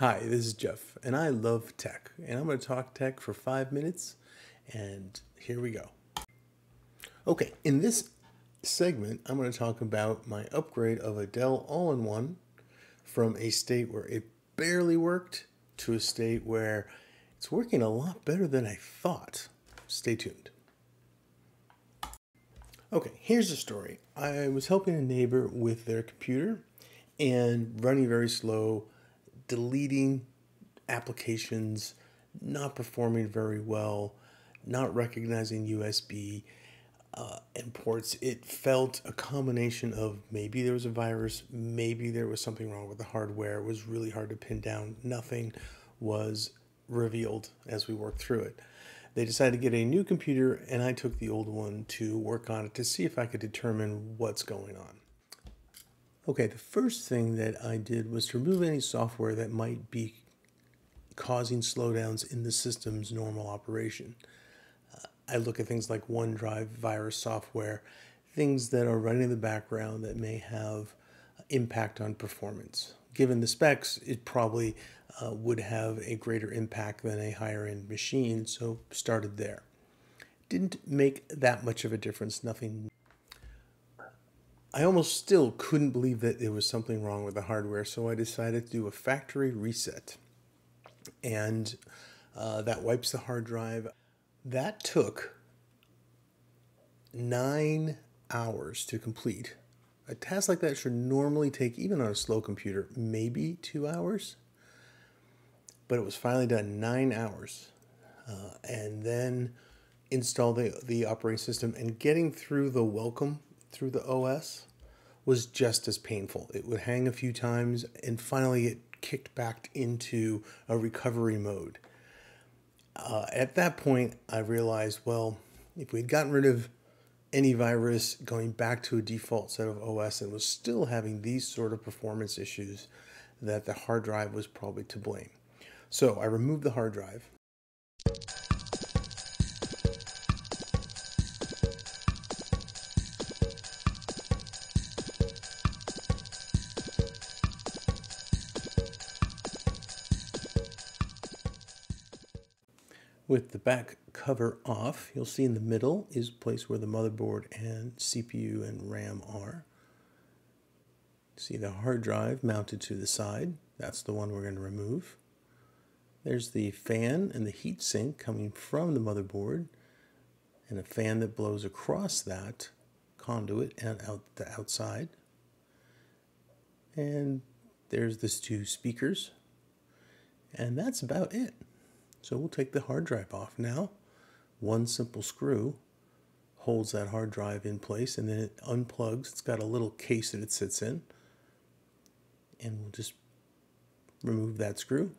Hi, this is Jeff, and I love tech. And I'm going to talk tech for five minutes, and here we go. Okay, in this segment, I'm going to talk about my upgrade of a Dell All in One from a state where it barely worked to a state where it's working a lot better than I thought. Stay tuned. Okay, here's the story. I was helping a neighbor with their computer and running very slow deleting applications, not performing very well, not recognizing USB uh, ports. It felt a combination of maybe there was a virus, maybe there was something wrong with the hardware. It was really hard to pin down. Nothing was revealed as we worked through it. They decided to get a new computer, and I took the old one to work on it to see if I could determine what's going on. Okay, the first thing that I did was to remove any software that might be causing slowdowns in the system's normal operation. Uh, I look at things like OneDrive virus software, things that are running in the background that may have impact on performance. Given the specs, it probably uh, would have a greater impact than a higher end machine, so started there. Didn't make that much of a difference, nothing I almost still couldn't believe that there was something wrong with the hardware, so I decided to do a factory reset. And uh, that wipes the hard drive. That took nine hours to complete. A task like that should normally take, even on a slow computer, maybe two hours. But it was finally done nine hours. Uh, and then install the, the operating system and getting through the welcome through the OS was just as painful. It would hang a few times and finally it kicked back into a recovery mode. Uh, at that point, I realized, well, if we'd gotten rid of any virus going back to a default set of OS and was still having these sort of performance issues, that the hard drive was probably to blame. So I removed the hard drive. With the back cover off, you'll see in the middle is a place where the motherboard and CPU and RAM are. See the hard drive mounted to the side. That's the one we're going to remove. There's the fan and the heat sink coming from the motherboard and a fan that blows across that conduit and out the outside. And there's the two speakers. And that's about it. So we'll take the hard drive off now. One simple screw holds that hard drive in place and then it unplugs. It's got a little case that it sits in. And we'll just remove that screw,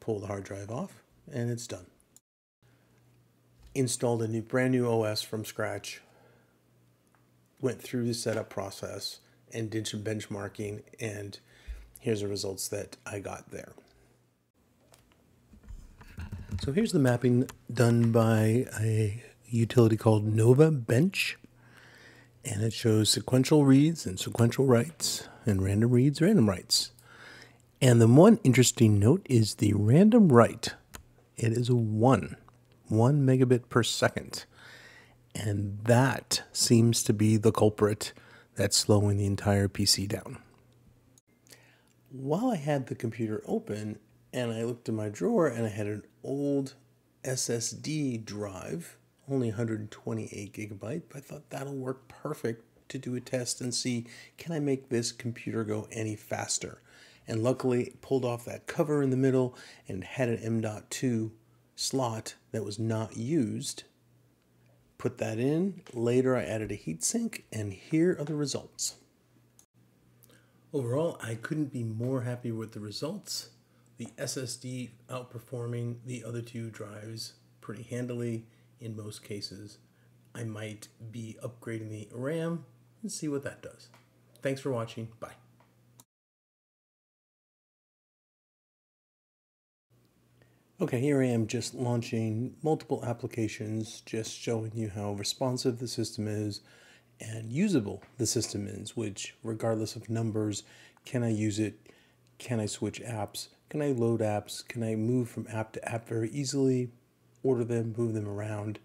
pull the hard drive off, and it's done. Installed a new brand new OS from scratch, went through the setup process and did some benchmarking and here's the results that I got there. So here's the mapping done by a utility called Novabench. And it shows sequential reads and sequential writes, and random reads, random writes. And the one interesting note is the random write. It is a 1, 1 megabit per second. And that seems to be the culprit that's slowing the entire PC down. While I had the computer open, and I looked in my drawer and I had an old SSD drive, only 128 gigabyte. But I thought that'll work perfect to do a test and see can I make this computer go any faster. And luckily, pulled off that cover in the middle and had an M.2 slot that was not used. Put that in. Later, I added a heatsink, and here are the results. Overall, I couldn't be more happy with the results the SSD outperforming the other two drives pretty handily in most cases. I might be upgrading the RAM and see what that does. Thanks for watching. Bye. Okay, here I am just launching multiple applications, just showing you how responsive the system is and usable the system is, which regardless of numbers, can I use it? Can I switch apps? Can I load apps? Can I move from app to app very easily? Order them, move them around,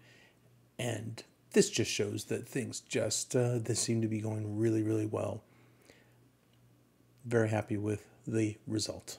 and this just shows that things just uh, they seem to be going really, really well. Very happy with the result.